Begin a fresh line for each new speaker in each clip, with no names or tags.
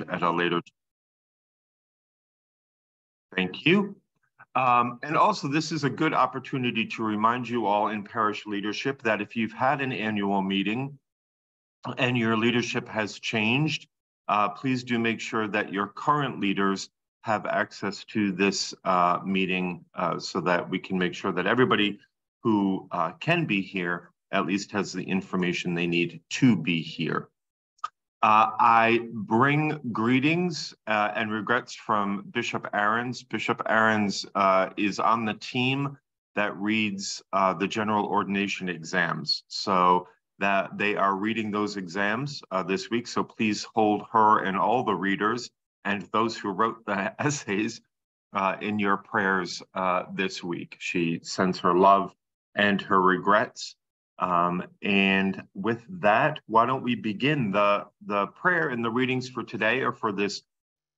at a later. time. Thank you. Um, and also, this is a good opportunity to remind you all in parish leadership that if you've had an annual meeting and your leadership has changed, uh, please do make sure that your current leaders have access to this uh, meeting uh, so that we can make sure that everybody who uh, can be here at least has the information they need to be here. Uh, I bring greetings uh, and regrets from Bishop Ahrens. Bishop Ahrens uh, is on the team that reads uh, the general ordination exams. So that they are reading those exams uh, this week. So please hold her and all the readers and those who wrote the essays uh, in your prayers this week. She sends her love and her regrets. Um, and with that, why don't we begin the, the prayer and the readings for today or for this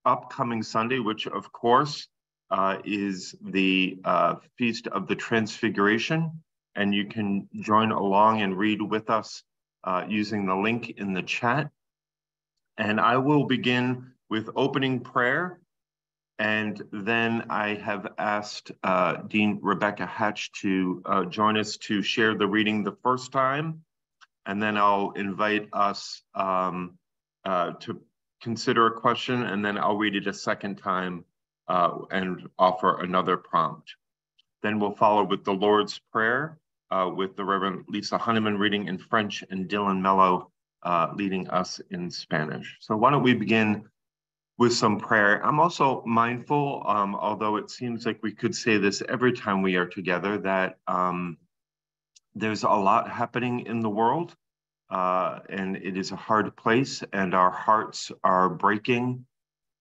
upcoming Sunday, which of course uh, is the uh, Feast of the Transfiguration. And you can join along and read with us uh, using the link in the chat. And I will begin with opening prayer and then I have asked uh, Dean Rebecca Hatch to uh, join us to share the reading the first time. And then I'll invite us um, uh, to consider a question, and then I'll read it a second time uh, and offer another prompt. Then we'll follow with the Lord's Prayer uh, with the Reverend Lisa Honeyman reading in French and Dylan Mello uh, leading us in Spanish. So why don't we begin with some prayer. I'm also mindful, um, although it seems like we could say this every time we are together, that um, there's a lot happening in the world, uh, and it is a hard place, and our hearts are breaking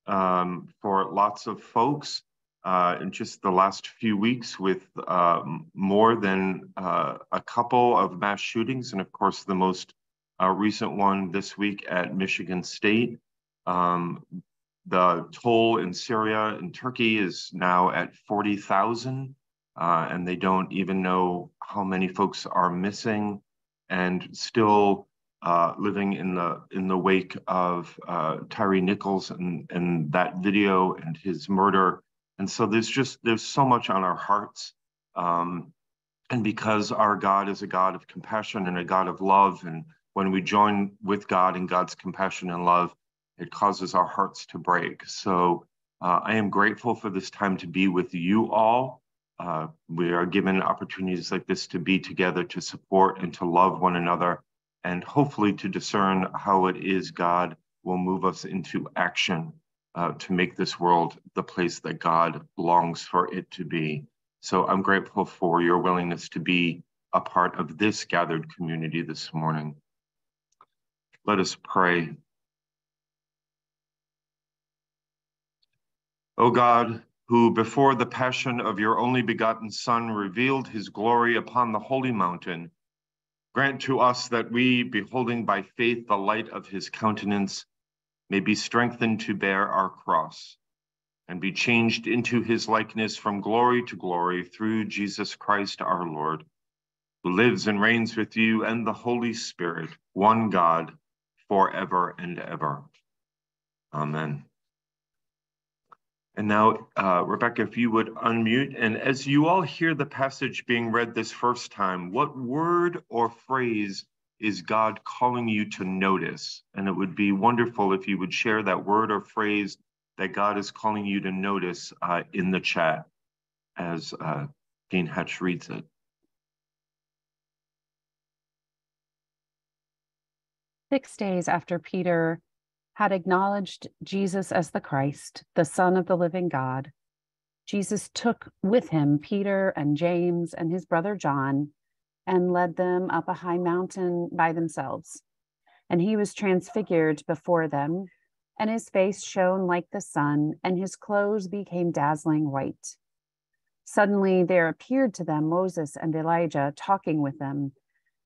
um, for lots of folks. Uh, in just the last few weeks, with uh, more than uh, a couple of mass shootings, and of course, the most uh, recent one this week at Michigan State. Um, the toll in Syria and Turkey is now at 40,000, uh, and they don't even know how many folks are missing and still uh, living in the in the wake of uh, Tyre Nichols and, and that video and his murder. And so there's just there's so much on our hearts. Um, and because our God is a God of compassion and a God of love, and when we join with God in God's compassion and love, it causes our hearts to break. So uh, I am grateful for this time to be with you all. Uh, we are given opportunities like this to be together, to support and to love one another, and hopefully to discern how it is God will move us into action uh, to make this world the place that God longs for it to be. So I'm grateful for your willingness to be a part of this gathered community this morning. Let us pray. O God, who before the passion of your only begotten Son revealed his glory upon the holy mountain, grant to us that we, beholding by faith the light of his countenance, may be strengthened to bear our cross and be changed into his likeness from glory to glory through Jesus Christ our Lord, who lives and reigns with you and the Holy Spirit, one God, forever and ever. Amen. And now, uh, Rebecca, if you would unmute. And as you all hear the passage being read this first time, what word or phrase is God calling you to notice? And it would be wonderful if you would share that word or phrase that God is calling you to notice uh, in the chat as uh, Dean Hatch reads it.
Six days after Peter had acknowledged Jesus as the Christ, the Son of the living God, Jesus took with him Peter and James and his brother John and led them up a high mountain by themselves. And he was transfigured before them, and his face shone like the sun, and his clothes became dazzling white. Suddenly there appeared to them Moses and Elijah talking with them.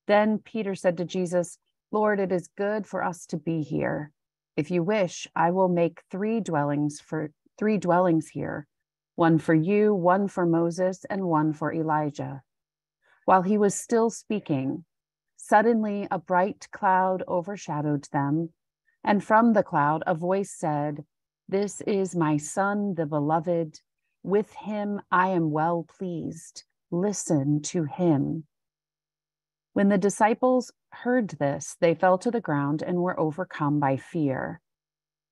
Then Peter said to Jesus, Lord, it is good for us to be here. If you wish, I will make three dwellings for three dwellings here, one for you, one for Moses, and one for Elijah. While he was still speaking, suddenly a bright cloud overshadowed them, And from the cloud, a voice said, This is my son, the beloved. With him I am well pleased. Listen to him. When the disciples heard this, they fell to the ground and were overcome by fear.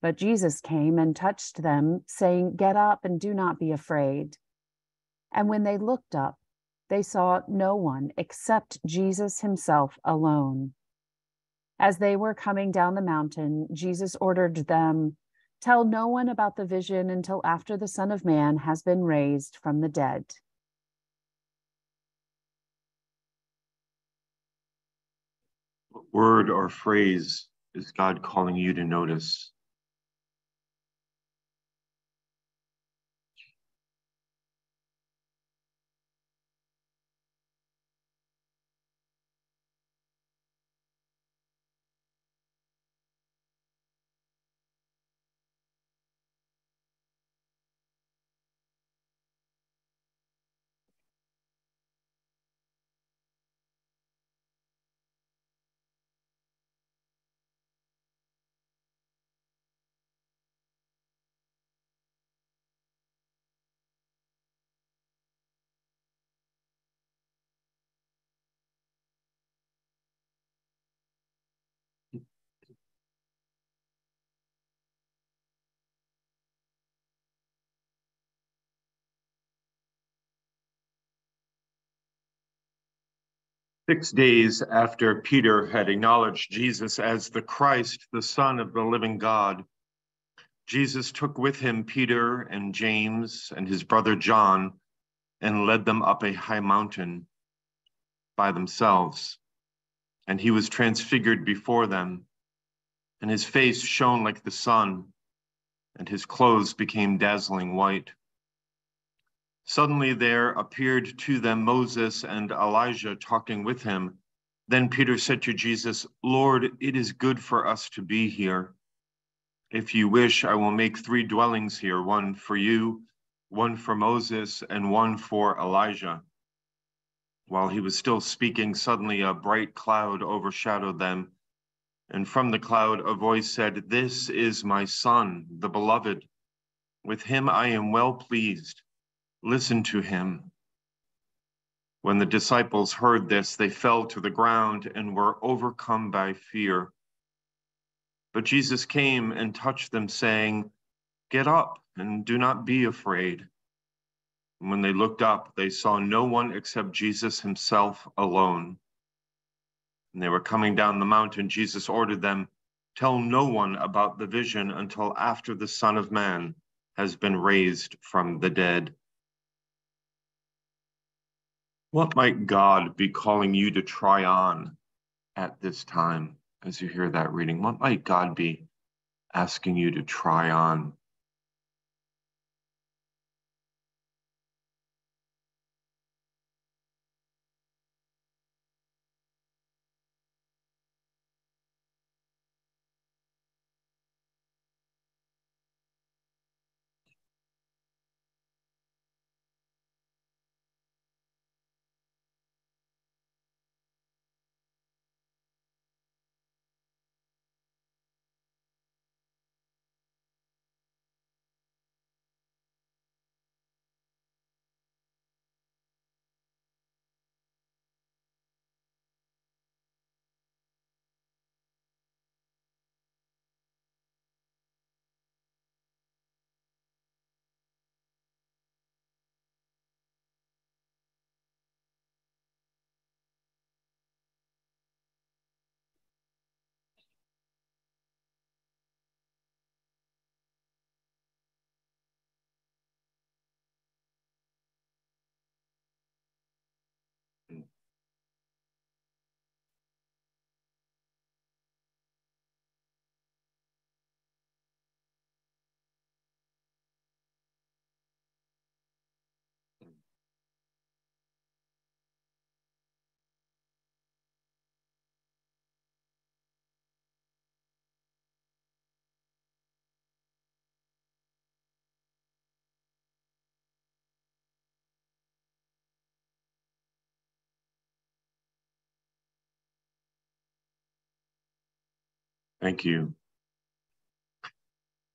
But Jesus came and touched them, saying, Get up and do not be afraid. And when they looked up, they saw no one except Jesus himself alone. As they were coming down the mountain, Jesus ordered them, Tell no one about the vision until after the Son of Man has been raised from the dead.
Word or phrase is God calling you to notice? Six days after Peter had acknowledged Jesus as the Christ, the Son of the living God, Jesus took with him Peter and James and his brother John and led them up a high mountain by themselves. And he was transfigured before them, and his face shone like the sun, and his clothes became dazzling white. Suddenly there appeared to them Moses and Elijah talking with him. Then Peter said to Jesus, Lord, it is good for us to be here. If you wish, I will make three dwellings here one for you, one for Moses, and one for Elijah. While he was still speaking, suddenly a bright cloud overshadowed them. And from the cloud, a voice said, This is my son, the beloved. With him I am well pleased. Listen to him. When the disciples heard this, they fell to the ground and were overcome by fear. But Jesus came and touched them, saying, Get up and do not be afraid. And when they looked up, they saw no one except Jesus himself alone. And they were coming down the mountain. Jesus ordered them, Tell no one about the vision until after the Son of Man has been raised from the dead. What might God be calling you to try on at this time as you hear that reading? What might God be asking you to try on? Thank you.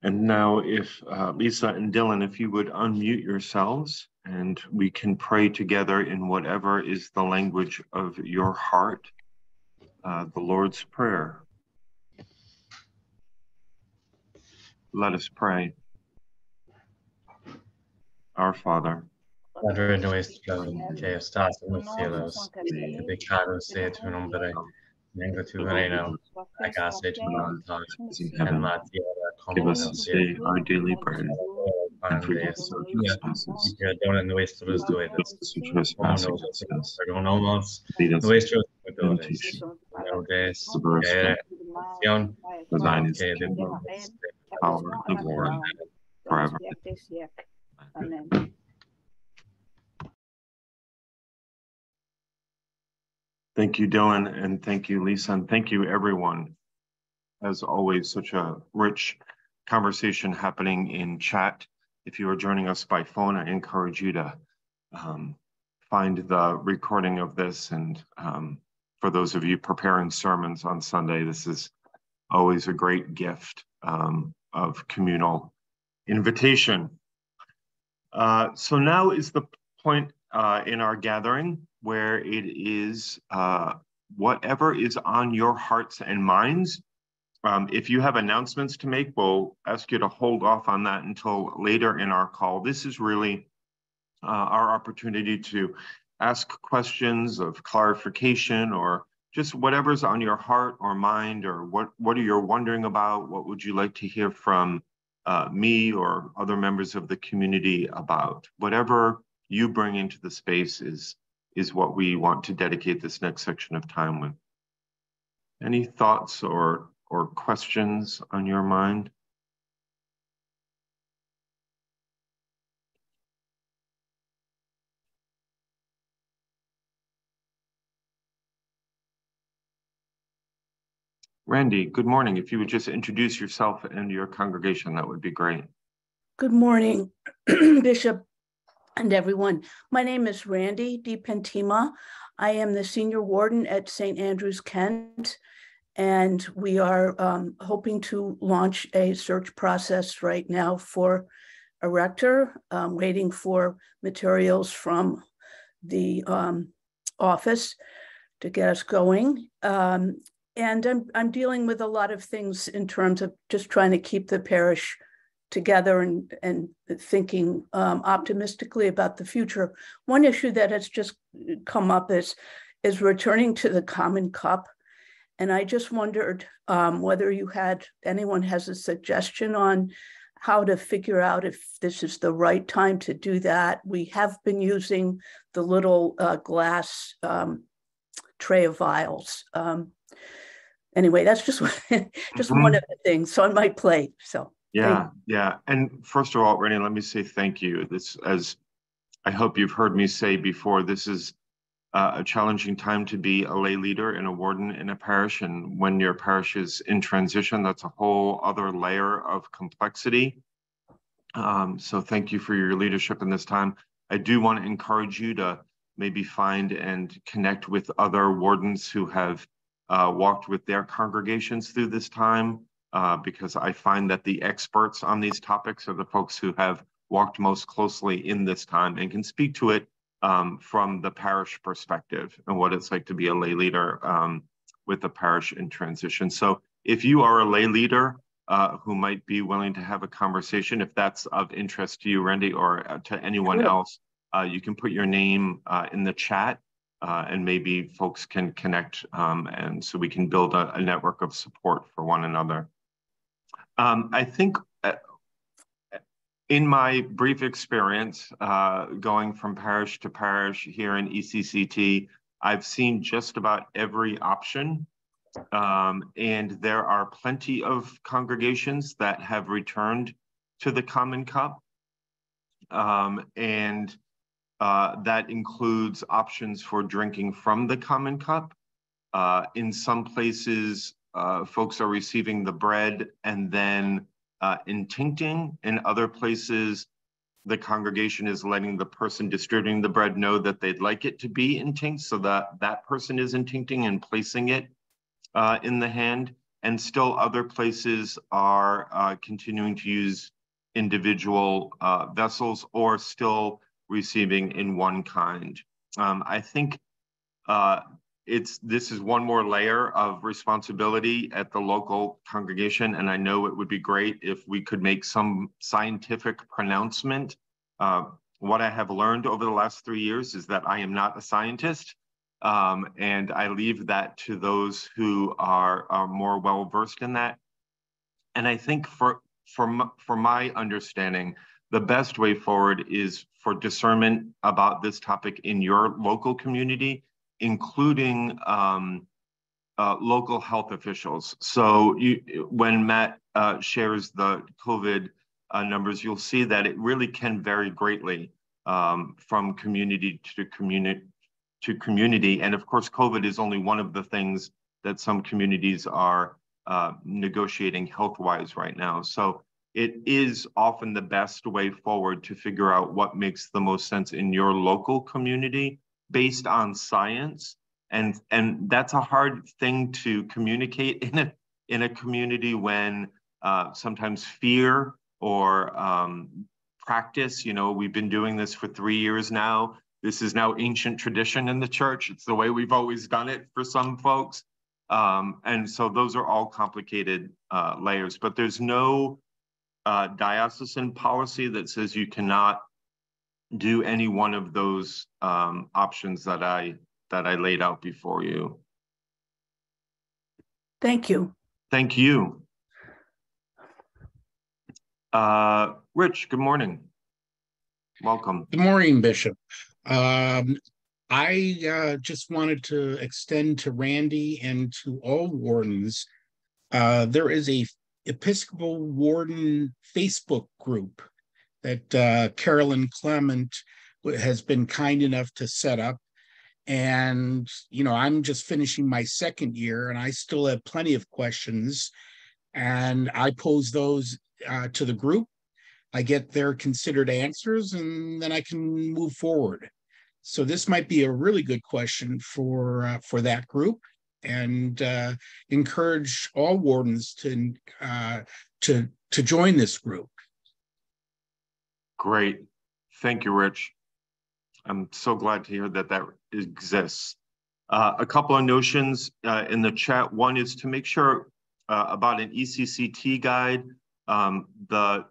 And now if uh, Lisa and Dylan, if you would unmute yourselves and we can pray together in whatever is the language of your heart, uh, the Lord's Prayer. Let us pray. Our Father.
Padre nuestro que estás en los cielos, nombre, venga tu reino, hágase tu voluntad en la
Give us this day our daily bread. And forgive us our trespasses.
Y perdona nuestros
Give
deudos,
us our
como
trespasses
nosotros perdonamos
Lead us
nuestros
into
deudores.
temptation.
No des
Deliver us
que
from
tentación,
For thine is the kingdom, power, and glory forever.
Amen.
Thank you, Dylan, and thank you, Lisa, and thank you, everyone. As always, such a rich conversation happening in chat. If you are joining us by phone, I encourage you to um, find the recording of this. And um, for those of you preparing sermons on Sunday, this is always a great gift um, of communal invitation. Uh, so now is the point uh, in our gathering where it is uh, whatever is on your hearts and minds. Um, if you have announcements to make, we'll ask you to hold off on that until later in our call. This is really uh, our opportunity to ask questions of clarification or just whatever's on your heart or mind or what, what are you wondering about? What would you like to hear from uh, me or other members of the community about? Whatever you bring into the space is is what we want to dedicate this next section of time with. Any thoughts or or questions on your mind? Randy, good morning. If you would just introduce yourself and your congregation, that would be great.
Good morning, Bishop and everyone. My name is Randy DiPentima. I am the senior warden at St. Andrews, Kent. And we are um, hoping to launch a search process right now for a rector, um, waiting for materials from the um, office to get us going. Um, and I'm, I'm dealing with a lot of things in terms of just trying to keep the parish together and, and thinking um, optimistically about the future. One issue that has just come up is, is returning to the Common Cup. And I just wondered um, whether you had, anyone has a suggestion on how to figure out if this is the right time to do that. We have been using the little uh, glass um, tray of vials. Um, anyway, that's just just
Mhm.
one of the things So on my plate. So
Yeah, yeah. And first of all, Randy, let me say thank you. This, as I hope you've heard me say before, this is uh, a challenging time to be a lay leader and a warden in a parish. And when your parish is in transition, that's a whole other layer of complexity. Um, so thank you for your leadership in this time. I do want to encourage you to maybe find and connect with other wardens who have uh, walked with their congregations through this time uh, because I find that the experts on these topics are the folks who have walked most closely in this time and can speak to it um, from the parish perspective and what it's like to be a lay leader um, with the parish in transition. So if you are a lay leader uh, who might be willing to have a conversation, if that's of interest to you, Randy, or uh, to anyone
Sure.
else, uh, you can put your name uh, in the chat uh, and maybe folks can connect um, and so we can build a, a network of support for one another. Um, I think uh, in my brief experience uh, going from parish to parish here in ECCT, I've seen just about every option. Um, and there are plenty of congregations that have returned to the Common Cup. Um, and uh, that includes options for drinking from the Common Cup. Uh, in some places, uh, folks are receiving the bread and then uh. In other places, the congregation is letting the person distributing the bread know that they'd like it to be intinct so that that person is intincting and placing it uh, in the hand. and still other places are uh, continuing to use individual uh, vessels or still receiving in one kind. Um, I think uh, it's this is one more layer of responsibility at the local congregation, and I know it would be great if we could make some scientific pronouncement. Uh, what I have learned over the last three years is that I am not a scientist, um, and I leave that to those who are, are more well versed in that. And I think for for for my understanding, the best way forward is for discernment about this topic in your local community, including um, uh, local health officials. So you, when Matt uh, shares the COVID uh, numbers, you'll see that it really can vary greatly um, from community to community to community. And of course, COVID is only one of the things that some communities are uh, negotiating health-wise right now. So it is often the best way forward to figure out what makes the most sense in your local community based on science. And, and that's a hard thing to communicate in a, in a community when uh, sometimes fear or um, practice, you know, we've been doing this for three years now. This is now ancient tradition in the church. It's the way we've always done it for some folks. Um, and so those are all complicated uh, layers, but there's no uh, diocesan policy that says you cannot do any one of those um, options that I that I laid out before you.
Thank you.
Thank you. Uh, Rich, good morning. Welcome.
Good morning, Bishop. Um, I uh, just wanted to extend to Randy and to all wardens. Uh, there is a Episcopal Warden Facebook group that uh, Carolyn Clement has been kind enough to set up. And, you know, I'm just finishing my second year and I still have plenty of questions. And I pose those uh, to the group. I get their considered answers and then I can move forward. So this might be a really good question for uh, for that group and uh, encourage all wardens to uh, to to join this group.
Great, thank you, Rich. I'm so glad to hear that that exists. Uh, a couple of notions uh, in the chat. One is to make sure uh, about an ECCT guide. Um, the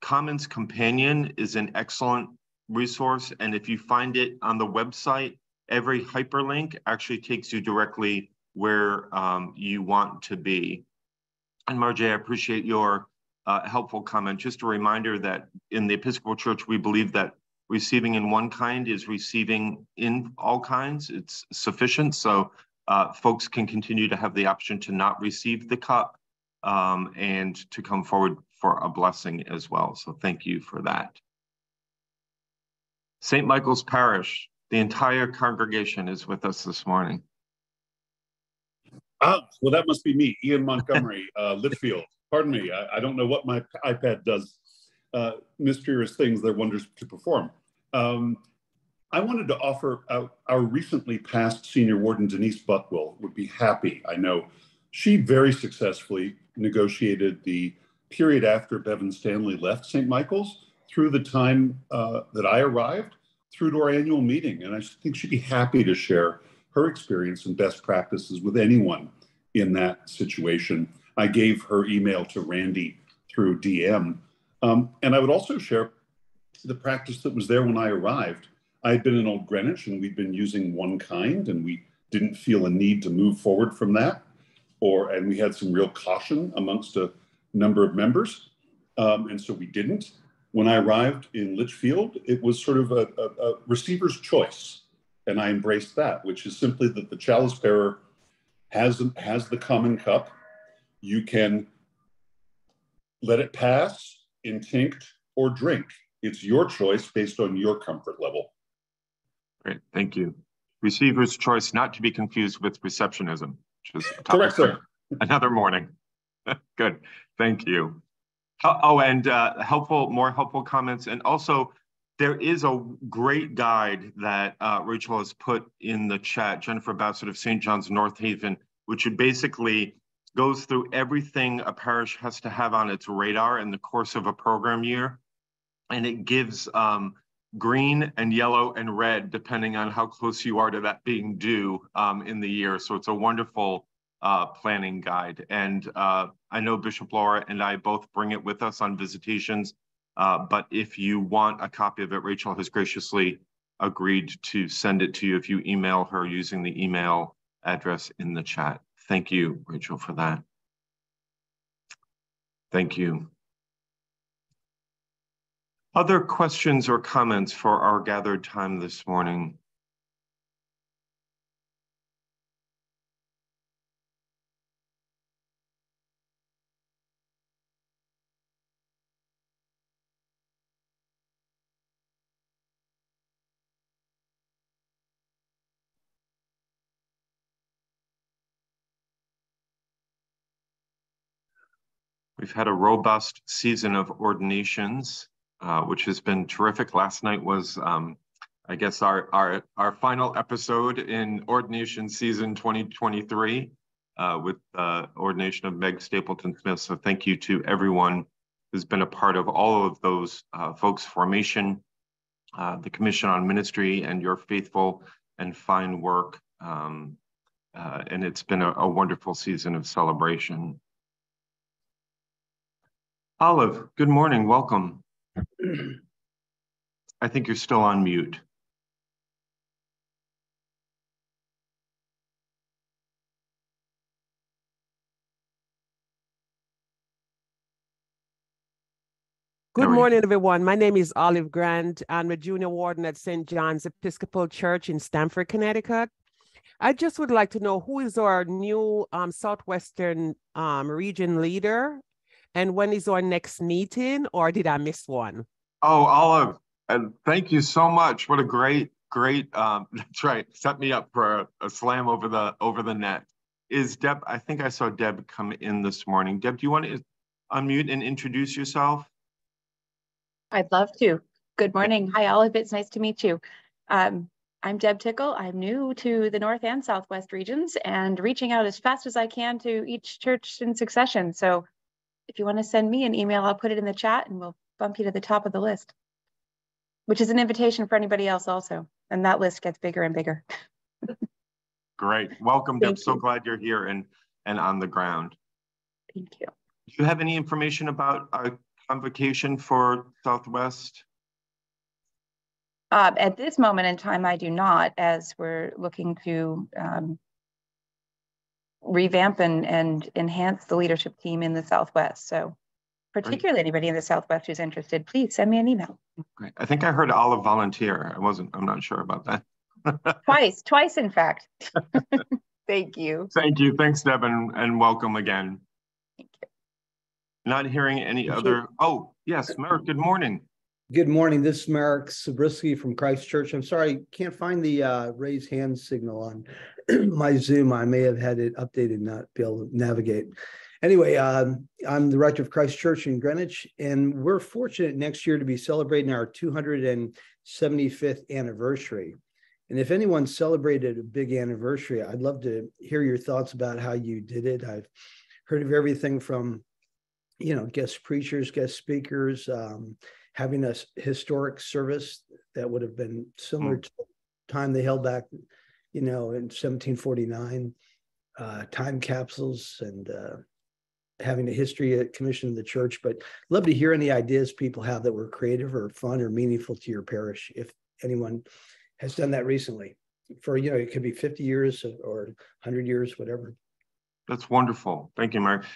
Commons Companion is an excellent resource, and if you find it on the website, every hyperlink actually takes you directly where um, you want to be. And Margie, I appreciate your uh, helpful comment. Just a reminder that in the Episcopal Church, we believe that receiving in one kind is receiving in all kinds. It's sufficient. So uh, folks can continue to have the option to not receive the cup um, and to come forward for a blessing as well. So thank you for that. St. Michael's Parish, the entire congregation is with us this morning.
Ah, well, that must be me, Ian Montgomery, uh, Litchfield. Pardon me, I, I, don't know what my iPad does. Uh, mysterious things, they're wonders to perform. Um, I wanted to offer our recently passed senior warden, Denise Buckwell, would be happy. I know she very successfully negotiated the period after Bevan Stanley left St. Michael's through the time uh, that I arrived through to our annual meeting. And I think she'd be happy to share her experience and best practices with anyone in that situation. I gave her email to Randy through DM. Um, and I would also share the practice that was there when I arrived. I had been in Old Greenwich and we'd been using one kind and we didn't feel a need to move forward from that. Or, and we had some real caution amongst a number of members. Um, and so we didn't. When I arrived in Litchfield, it was sort of a, a, a receiver's choice and I embraced that, which is simply that the chalice bearer has has the common cup. You can let it pass, in intinct, or drink. It's your choice based on your comfort level.
Great, thank you. Receiver's choice, not to be confused with receptionism, which is
correct, sir.
Another morning. Good, thank you. Oh, and uh, helpful, more helpful comments, and also there is a great guide that uh, Rachel has put in the chat, Jennifer Bassett of St. John's North Haven, which would basically goes through everything a parish has to have on its radar in the course of a program year. And it gives um, green and yellow and red, depending on how close you are to that being due um, in the year. So it's a wonderful uh, planning guide. And uh, I know Bishop Laura and I both bring it with us on visitations. Uh, but if you want a copy of it, Rachel has graciously agreed to send it to you if you email her using the email address in the chat. Thank you, Rachel, for that. Thank you. Other questions or comments for our gathered time this morning? We've had a robust season of ordinations, uh, which has been terrific. Last night was, um, I guess, our, our, our final episode in ordination season 2023 uh, with uh, ordination of Meg Stapleton Smith. So thank you to everyone who's been a part of all of those uh, folks' formation, uh, the Commission on Ministry, and your faithful and fine work. Um, uh, and it's been a, a wonderful season of celebration. Olive, good morning. Welcome. I think you're still on mute.
Good morning, everyone. My name is Olive Grant. I'm a junior warden at St. John's Episcopal Church in Stamford, Connecticut. I just would like to know who is our new um, Southwestern um, region leader and when is our next meeting, or did I miss one?
Oh, Olive, and thank you so much. What a great, great. Um, that's right. Set me up for a, a slam over the over the net. Is Deb? I think I saw Deb come in this morning. Deb, do you want to unmute and introduce yourself?
I'd love to. Good morning. Hi, Olive. It's nice to meet you. Um, I'm Deb Tickle. I'm new to the North and Southwest regions and reaching out as fast as I can to each church in succession. So if you want to send me an email, I'll put it in the chat and we'll bump you to the top of the list, which is an invitation for anybody else also. And that list gets bigger and bigger.
Great. Welcome, Deb. So glad you're here and, and on the ground.
Thank you.
Do you have any information about a convocation for Southwest?
Uh, at this moment in time, I do not, as we're looking to um, revamp and, and enhance the leadership team in the Southwest. So particularly Great. anybody in the Southwest who's interested, please send me an email.
Great. I think I heard Olive volunteer. I wasn't, I'm not sure about that.
twice, twice in fact. Thank you.
Thank you. Thanks, Deb, and, and welcome again. Thank you. Not hearing any Thank other, you. oh, yes, Marek, good morning.
Good morning. This is Marek Zabriskie from Christ Church. I'm sorry, I can't find the uh, raise hand signal on my Zoom. I may have had it updated, not be able to navigate. Anyway, um, I'm the rector of Christ Church in Greenwich, and we're fortunate next year to be celebrating our 275th anniversary. And if anyone celebrated a big anniversary, I'd love to hear your thoughts about how you did it. I've heard of everything from, you know, guest preachers, guest speakers, um, having a historic service that would have been similar mm. to the time they held back you know, in 1749, uh, time capsules and uh, having a history commission of the church. But love to hear any ideas people have that were creative or fun or meaningful to your parish. If anyone has done that recently, for you know, it could be 50 years or 100 years, whatever.
That's wonderful. Thank you, Mark.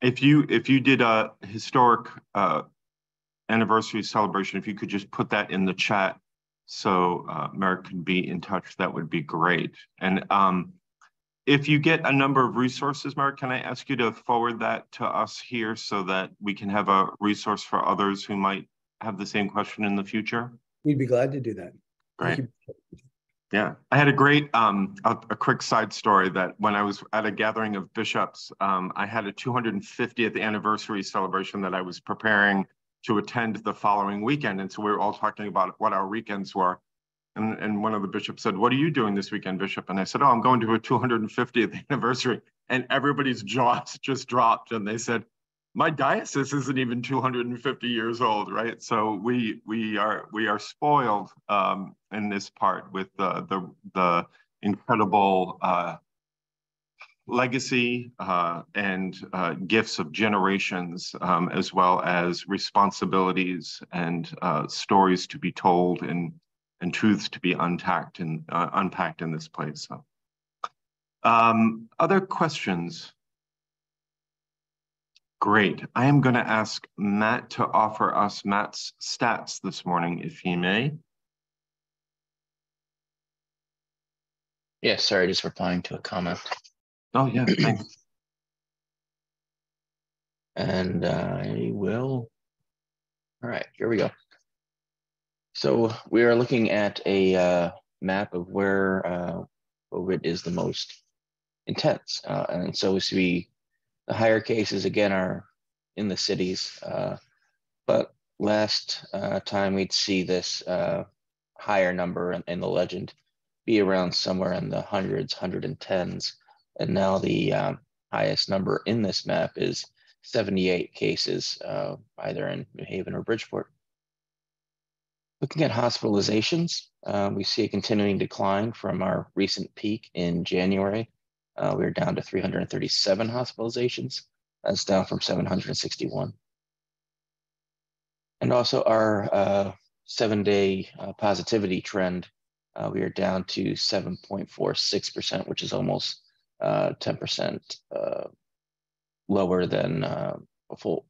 If you if you did a historic uh, anniversary celebration, if you could just put that in the chat so uh, Marek can be in touch, that would be great. And um, if you get a number of resources, Merrick, can I ask you to forward that to us here so that we can have a resource for others who might have the same question in the future?
We'd be glad to do that.
Right. Yeah, I had a great, um, a, a, quick side story that when I was at a gathering of bishops, um, I had a 250th anniversary celebration that I was preparing to attend the following weekend. And so we were all talking about what our weekends were. And, and one of the bishops said, What are you doing this weekend, Bishop? And I said, Oh, I'm going to a 250th anniversary. and everybody's jaws just dropped and they said, my diocese isn't even 250 years old, right? So we we are we are spoiled um, in this part with the the, the incredible uh, legacy uh, and uh, gifts of generations, um, as well as responsibilities and uh, stories to be told and and truths to be unpacked and uh, unpacked in this place. So, um, other questions? Great. I am going to ask Matt to offer us Matt's stats this morning, if he may.
Yeah, sorry, just replying to a comment.
Oh, yeah, thanks.
and I will. All right, here we go. So we are looking at a uh, map of where uh, COVID is the most intense. Uh, and so we see the higher cases again are in the cities. Uh, but last uh, time we'd see this uh, higher number in, in, the legend be around somewhere in the hundreds, hundred and now the um, highest number in this map is 78 cases, uh, either in New Haven or Bridgeport. Looking at hospitalizations, uh, we see a continuing decline from our recent peak in January uh, we are down to 337 hospitalizations. That's down from 761. And also our uh, seven day uh, positivity trend, uh, we are down to 7.46%, which is almost 10% uh, uh, lower than a full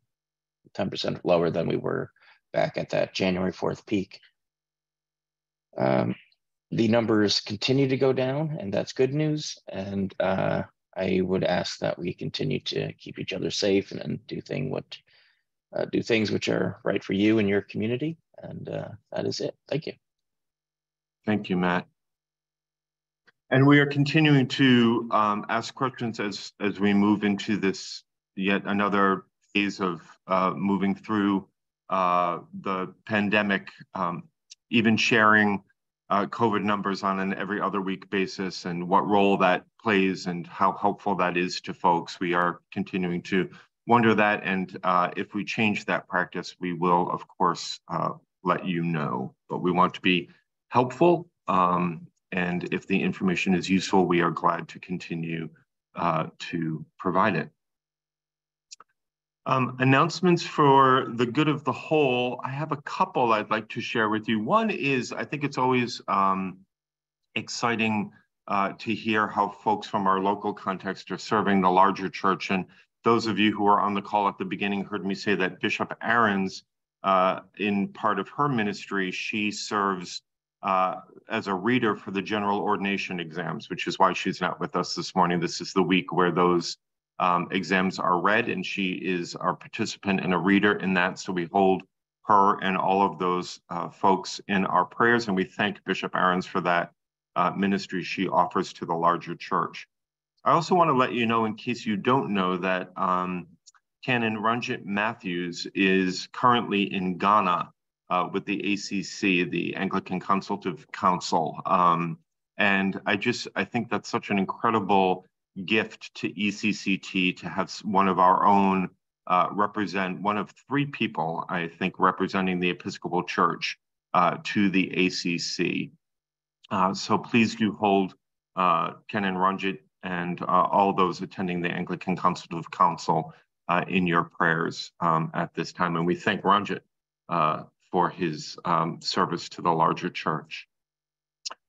10% lower than we were back at that January 4th peak. Um, the numbers continue to go down, and that's good news. And uh, I would ask that we continue to keep each other safe and, and do thing what uh, do things which are right for you and your community. And uh, that is it. Thank you.
Thank you, Matt. And we are continuing to um, ask questions as as we move into this yet another phase of uh, moving through uh, the pandemic, um, even sharing uh, COVID numbers on an every other week basis and what role that plays and how helpful that is to folks. We are continuing to wonder that. And uh, if we change that practice, we will, of course, uh, let you know. But we want to be helpful. Um, and if the information is useful, we are glad to continue uh, to provide it. Um, announcements for the good of the whole. I have a couple I'd like to share with you. One is I think it's always um, exciting uh, to hear how folks from our local context are serving the larger church. And those of you who are on the call at the beginning heard me say that Bishop Ahrens, uh, in part of her ministry, she serves uh, as a reader for the general ordination exams, which is why she's not with us this morning. This is the week where those um, exams are read, and she is our participant and a reader in that. So we hold her and all of those uh, folks in our prayers, and we thank Bishop Ahrens for that uh, ministry she offers to the larger church. I also want to let you know, in case you don't know, that um, Canon Ranjit Mathew is currently in Ghana uh, with the ACC, the Anglican Consultative Council. Um, and I just, I think that's such an incredible gift to ECCT to have one of our own uh, represent one of three people, I think, representing the Episcopal Church uh, to the ACC. Uh, so please do hold uh, Canon Ranjit and uh, all those attending the Anglican Consultative Council uh, in your prayers um, at this time. And we thank Ranjit for his um, service to the larger church.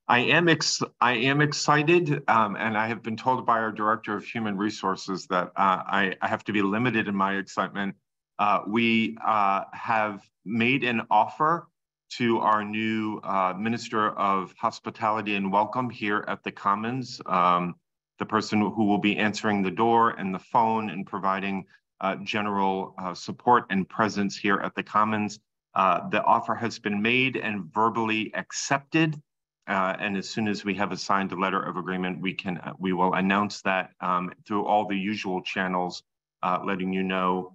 I am ex- I am excited, um, and I have been told by our director of human resources that uh, I, I, have to be limited in my excitement. Uh, we uh, have made an offer to our new uh, minister of hospitality and welcome here at the Commons, um, the person who will be answering the door and the phone and providing uh, general uh, support and presence here at the Commons. The offer has been made and verbally accepted. Uh, and as soon as we have a letter of agreement, we can uh, we will announce that um, through all the usual channels, uh, letting you know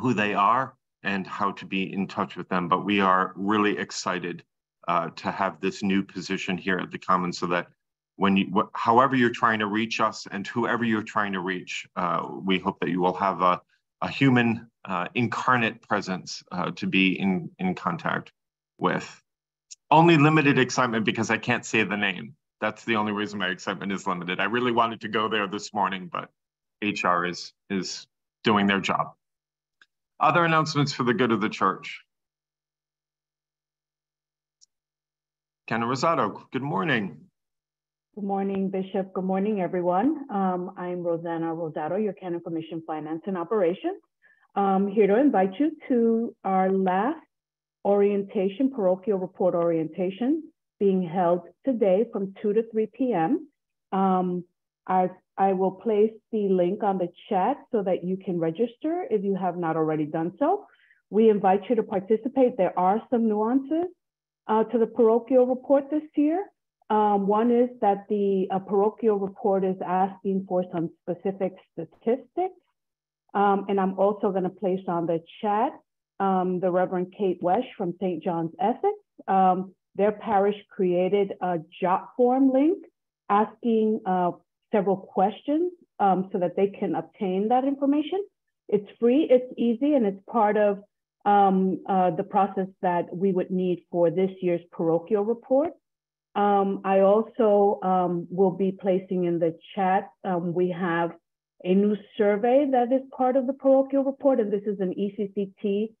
who they are and how to be in touch with them. But we are really excited uh, to have this new position here at the Commons so that when you, however you're trying to reach us and whoever you're trying to reach, uh, we hope that you will have a, a human uh, incarnate presence uh, to be in, in contact with. Only limited excitement because I can't say the name. That's the only reason my excitement is limited. I really wanted to go there this morning, but HR is, is doing their job. Other announcements for the good of the church. Ken Rosato, good morning.
Good morning, Bishop. Good morning, everyone. Um, I'm Rosanna Rosado, your Canon for Mission Finance and Operations. I'm here to invite you to our last orientation, parochial report orientation, being held today from 2 to 3 p.m. Um, I, I will place the link on the chat so that you can register if you have not already done so. We invite you to participate. There are some nuances uh, to the parochial report this year. Um, one is that the uh, parochial report is asking for some specific statistics. Um, and I'm also going to place on the chat um, the Reverend Kate Wesh from St. John's Essex. Um, their parish created a JotForm link asking uh, several questions um, so that they can obtain that information. It's free, it's easy, and it's part of um, uh, the process that we would need for this year's parochial report. Um, I also um, will be placing in the chat, um, we have a new survey that is part of the parochial report, and this is an ECCT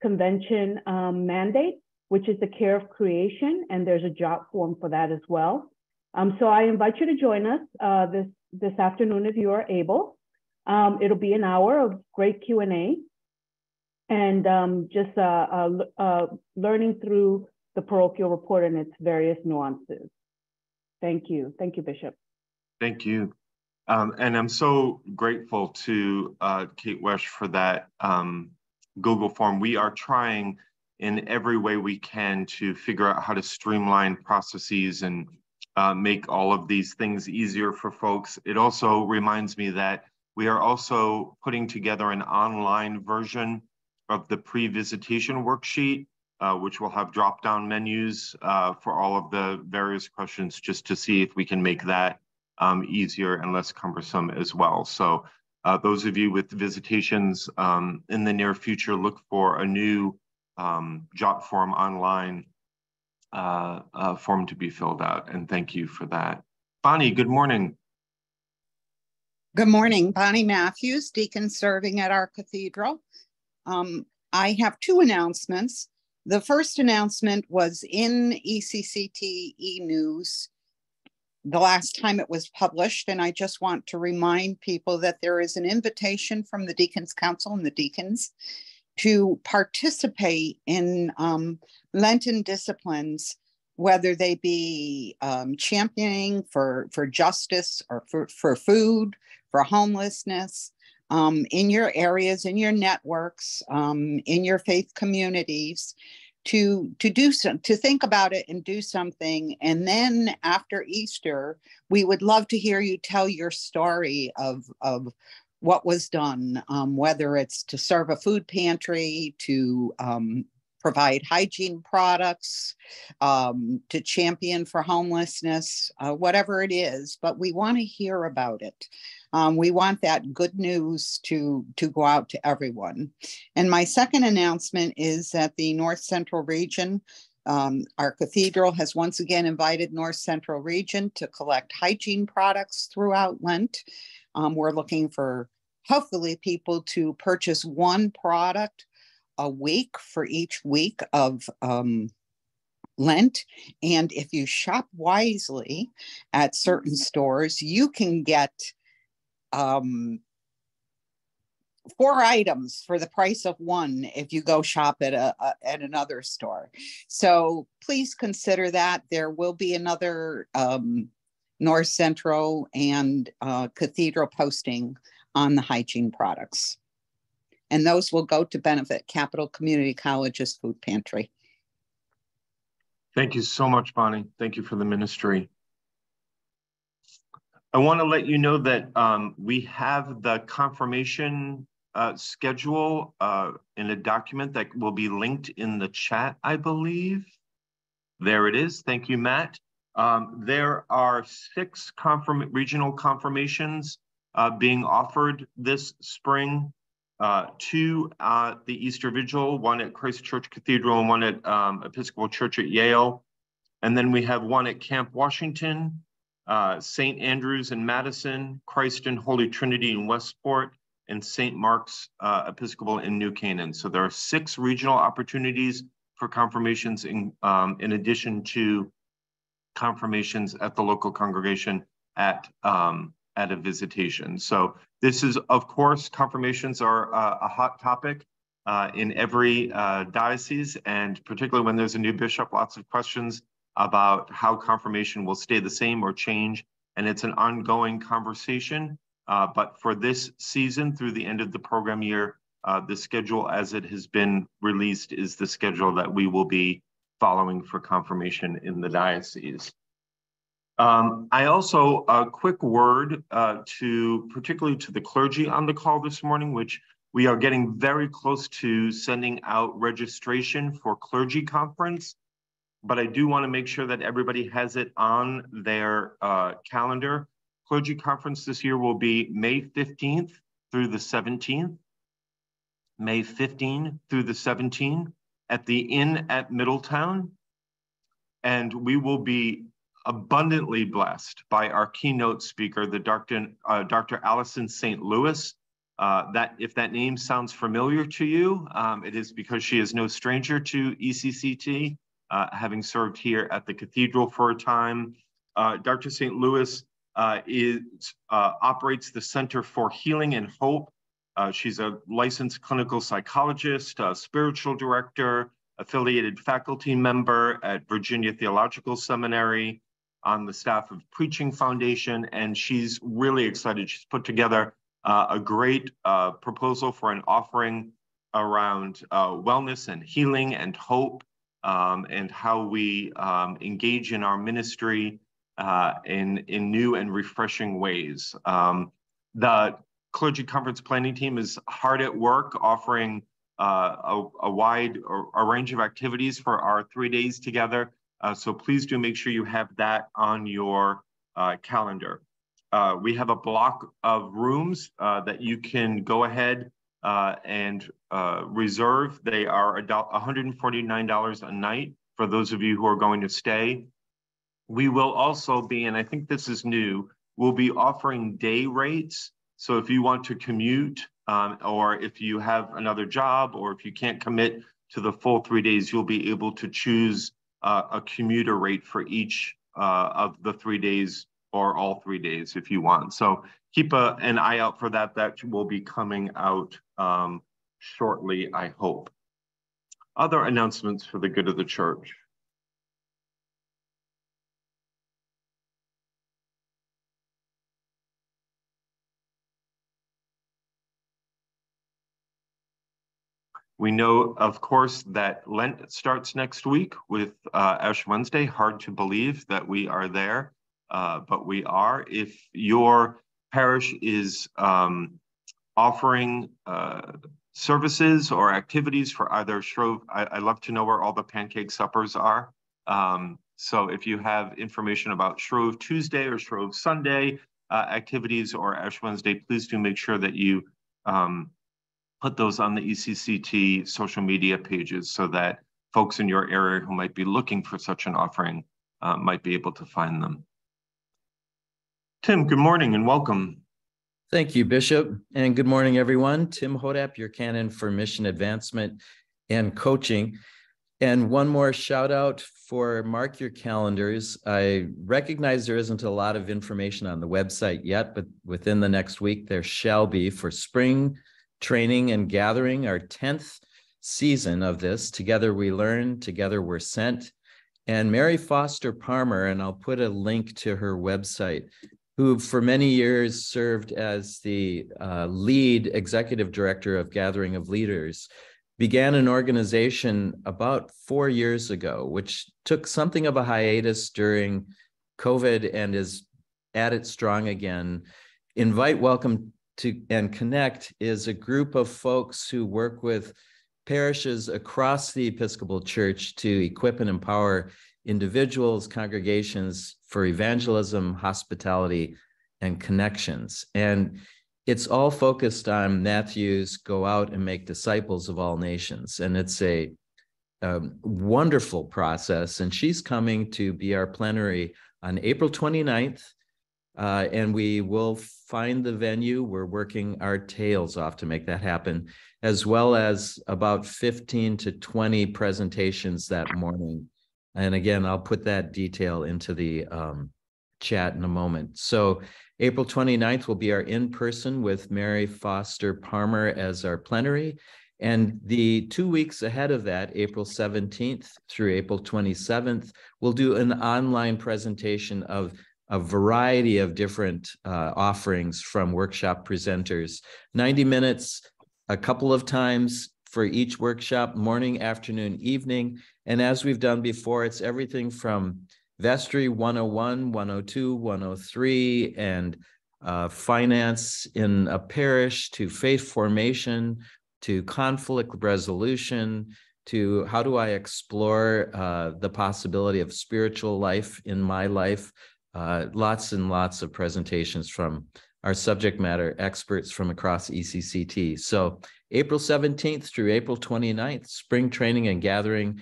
convention um, mandate, which is the care of creation, and there's a JotForm for that as well. Um, so I invite you to join us uh, this, this afternoon if you are able. Um, it'll be an hour of great Q&A and just uh, uh, uh, learning through the parochial report and its various nuances. Thank you. Thank you, Bishop.
Thank you. Um, and I'm so grateful to uh, Kate Wesh for that um, Google form. We are trying in every way we can to figure out how to streamline processes and uh, make all of these things easier for folks. It also reminds me that we are also putting together an online version of the pre-visitation worksheet uh, which will have drop-down menus uh, for all of the various questions just to see if we can make that um, easier and less cumbersome as well. So uh, those of you with visitations um, in the near future, look for a new um, form online uh, uh, form to be filled out. And thank you for that. Bonnie, good morning.
Good morning. Bonnie Matthews, deacon serving at our cathedral. Um, I have two announcements. The first announcement was in ECCT e News the last time it was published. And I just want to remind people that there is an invitation from the Deacons Council and the deacons to participate in um, Lenten disciplines, whether they be um, championing for, for justice or for, for food, for homelessness, um, in your areas, in your networks, um, in your faith communities, to to do some to think about it and do something. And then after Easter, we would love to hear you tell your story of of what was done, um, whether it's to serve a food pantry, to um, provide hygiene products, um, to champion for homelessness, uh, whatever it is. But we want to hear about it. Um, we want that good news to, to go out to everyone. And my second announcement is that the North Central region, um, our cathedral has once again invited North Central region to collect hygiene products throughout Lent. Um, we're looking for hopefully people to purchase one product a week for each week of um, Lent. And if you shop wisely at certain stores, you can get um, four items for the price of one if you go shop at a, a, at another store. So please consider that. There will be another um, North Central and uh, Cathedral posting on the hygiene products. And those will go to benefit Capital Community College's food pantry.
Thank you so much, Bonnie. Thank you for the ministry. I want to let you know that um, we have the confirmation uh, schedule uh, in a document that will be linked in the chat, I believe. There it is. Thank you, Matt. Um, there are six confirm regional confirmations uh, being offered this spring. Uh, two at the Easter Vigil, one at Christ Church Cathedral and one at um, Episcopal Church at Yale. And then we have one at Camp Washington, uh, St. Andrews in Madison, Christ and Holy Trinity in Westport, and St. Mark's uh, Episcopal in New Canaan. So there are six regional opportunities for confirmations in, um, in addition to confirmations at the local congregation at, um, at a visitation. So this is, of course, confirmations are uh, a hot topic uh, in every uh, diocese, and particularly when there's a new bishop, lots of questions about how confirmation will stay the same or change. And it's an ongoing conversation. Uh, but for this season, through the end of the program year, uh, the schedule as it has been released is the schedule that we will be following for confirmation in the diocese. Um, I also, a quick word uh, to, particularly to the clergy on the call this morning, which we are getting very close to sending out registration for clergy conference but I do want to make sure that everybody has it on their uh, calendar. Clergy conference this year will be May 15th through the 17th, May 15 through the 17th at the Inn at Middletown. And we will be abundantly blessed by our keynote speaker, the Dr. Uh, Dr. Allison St. Louis. Uh, that if that name sounds familiar to you, um, it is because she is no stranger to ECCT having served here at the cathedral for a time. Uh, Dr. St. Louis uh, is, uh, operates the Center for Healing and Hope. Uh, she's a licensed clinical psychologist, spiritual director, affiliated faculty member at Virginia Theological Seminary, on the staff of Preaching Foundation, and she's really excited. She's put together uh, a great uh, proposal for an offering around uh, wellness and healing and hope um, and how we um, engage in our ministry uh, in, in new and refreshing ways. Um, the clergy conference planning team is hard at work offering uh, a, a, wide a range of activities for our three days together. Uh, so please do make sure you have that on your uh, calendar. Uh, we have a block of rooms uh, that you can go ahead uh, and uh, reserve. They are $149 a night for those of you who are going to stay. We will also be, and I think this is new, we'll be offering day rates. So if you want to commute, um, or if you have another job, or if you can't commit to the full three days, you'll be able to choose uh, a commuter rate for each uh, of the three days or all three days if you want. So keep a, an eye out for that. That will be coming out um, shortly, I hope. Other announcements for the good of the church. We know, of course, that Lent starts next week with uh, Ash Wednesday. Hard to believe that we are there, uh, but we are. If your parish is um, offering uh, services or activities for either Shrove. I, I, love to know where all the pancake suppers are. Um, so if you have information about Shrove Tuesday or Shrove Sunday uh, activities or Ash Wednesday, please do make sure that you um, put those on the ECCT social media pages so that folks in your area who might be looking for such an offering uh, might be able to find them. Tim, good morning and welcome.
Thank you, Bishop, and good morning, everyone. Tim Hodapp, your canon for mission advancement and coaching. And one more shout out for mark your calendars. I recognize there isn't a lot of information on the website yet, but within the next week, there shall be for spring training and gathering, our 10th season of this. Together we learn, together we're sent. And Mary Foster Parmer, and I'll put a link to her website, who for many years served as the uh, lead executive director of Gathering of Leaders, began an organization about four years ago, which took something of a hiatus during COVID and is at it strong again. Invite, welcome to, and connect is a group of folks who work with parishes across the Episcopal Church to equip and empower individuals, congregations for evangelism, hospitality, and connections. And it's all focused on Matthew's go out and make disciples of all nations. And it's a, a wonderful process. And she's coming to be our plenary on April 29th. Uh, and we will find the venue. We're working our tails off to make that happen, as well as about 15 to 20 presentations that morning. And again, I'll put that detail into the um, chat in a moment. So April 29th will be our in-person with Mary Foster Parmer as our plenary. And the two weeks ahead of that, April 17th through April 27th, we'll do an online presentation of a variety of different uh, offerings from workshop presenters. 90 minutes, a couple of times for each workshop, morning, afternoon, evening. And as we've done before, it's everything from Vestry 101, 102, 103, and uh, finance in a parish to faith formation to conflict resolution to how do I explore uh, the possibility of spiritual life in my life. Uh, lots and lots of presentations from our subject matter experts from across ECCT. So April 17th through April 29th, spring training and gathering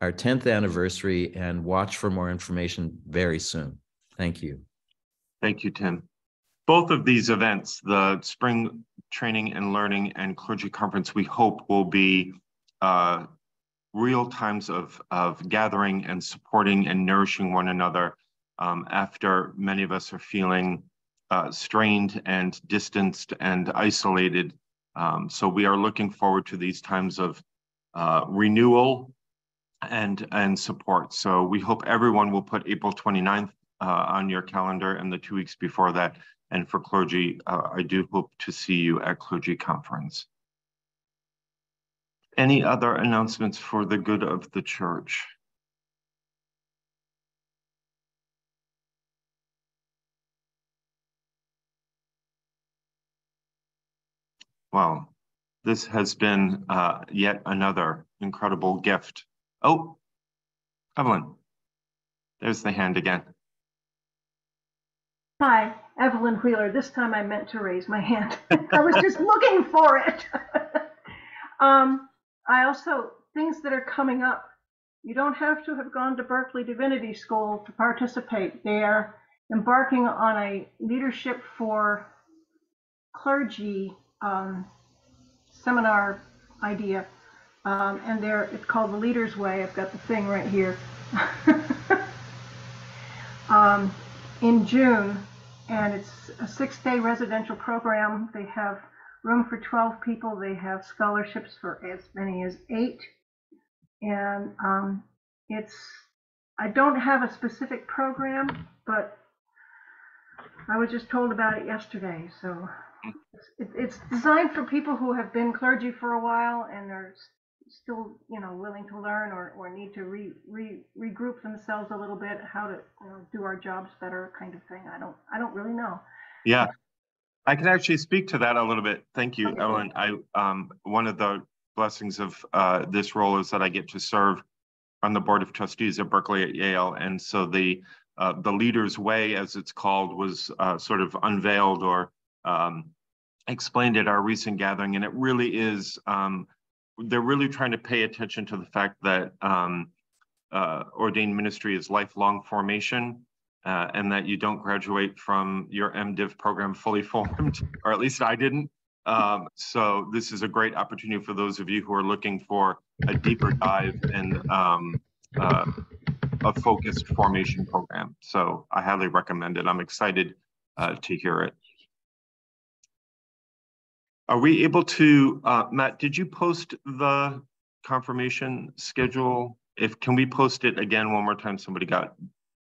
our 10th anniversary and watch for more information very soon. Thank you.
Thank you, Tim. Both of these events, the Spring Training and Learning and Clergy Conference, we hope will be uh, real times of, of gathering and supporting and nourishing one another um, after many of us are feeling uh, strained and distanced and isolated. Um, so we are looking forward to these times of uh, renewal and and support. So we hope everyone will put April 29th uh, on your calendar and the two weeks before that. And for clergy, uh, I do hope to see you at clergy conference. Any other announcements for the good of the church? Well, this has been uh, yet another incredible gift Oh, Evelyn. There's the hand again.
Hi, Evelyn Wheeler. This time I meant to raise my hand. I was just looking for it. um, I also, things that are coming up, you don't have to have gone to Berkeley Divinity School to participate. They are embarking on a leadership for clergy um, seminar idea um, and there, it's called the Leader's Way. I've got the thing right here. um, in June, and it's a six-day residential program. They have room for 12 people. They have scholarships for as many as eight. And um, it's, I don't have a specific program, but I was just told about it yesterday. So it's, it's designed for people who have been clergy for a while and are still, you know, willing to learn or, or need to re, re, regroup themselves a little bit, how to you know, do our jobs better kind of thing. I don't, I don't really know.
Yeah, I can actually speak to that a little bit. Thank you, Ellen. I, um, one of the blessings of uh, this role is that I get to serve on the board of trustees at Berkeley at Yale. And so the, uh, the leader's way, as it's called, was uh, sort of unveiled or um, explained at our recent gathering. And it really is um, they're really trying to pay attention to the fact that um, uh, ordained ministry is lifelong formation uh, and that you don't graduate from your MDiv program fully formed, or at least I didn't. Um, so this is a great opportunity for those of you who are looking for a deeper dive and um, uh, a focused formation program. So I highly recommend it. I'm excited uh, to hear it. Are we able to, uh, Matt, did you post the confirmation schedule? If, can we post it again one more time? Somebody got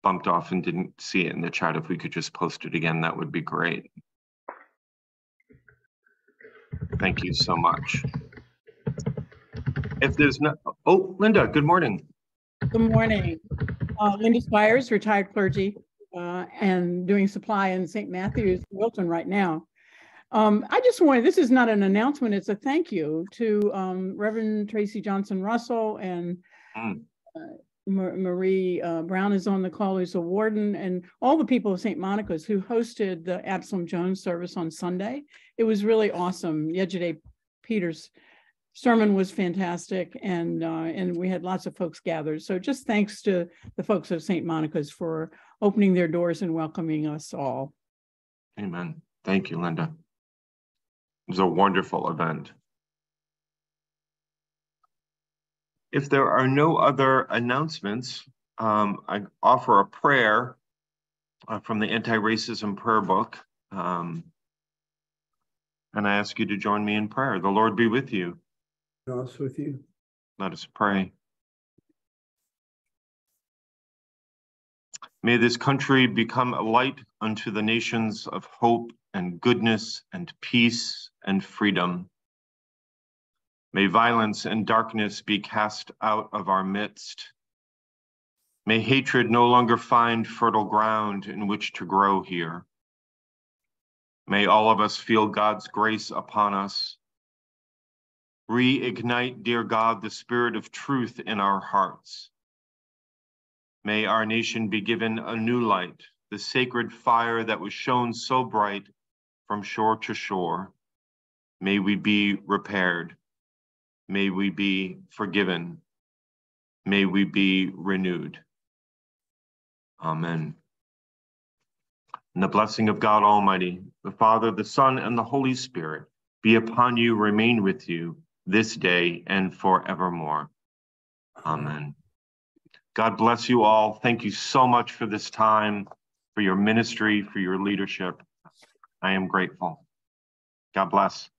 bumped off and didn't see it in the chat. If we could just post it again, that would be great. Thank you so much. If there's no, oh, Linda, good morning.
Good morning. Uh, Linda Spires, retired clergy, uh, and doing supply in St. Matthew's, Wilton right now. Um, I just wanted, this is not an announcement, it's a thank you to um, Reverend Tracy Johnson Russell and mm. uh, Marie uh, Brown is on the call, who's a warden, and all the people of St. Monica's who hosted the Absalom Jones service on Sunday. It was really awesome. Yesterday, Peter's sermon was fantastic, and uh, and we had lots of folks gathered. So just thanks to the folks of St. Monica's for opening their doors and welcoming us all.
Amen. Thank you, Linda. It was a wonderful event. If there are no other announcements, um, I offer a prayer uh, from the Anti-Racism Prayer Book. Um, and I ask you to join me in prayer. The Lord be with you.
And also with you.
Let us pray. May this country become a light unto the nations of hope and goodness and peace and freedom. May violence and darkness be cast out of our midst. May hatred no longer find fertile ground in which to grow here. May all of us feel God's grace upon us. Reignite, dear God, the spirit of truth in our hearts. May our nation be given a new light, the sacred fire that was shown so bright from shore to shore. May we be repaired. May we be forgiven. May we be renewed. Amen. And the blessing of God Almighty, the Father, the Son, and the Holy Spirit be upon you, remain with you this day and forevermore. Amen. God bless you all. Thank you so much for this time, for your ministry, for your leadership. I am grateful. God bless.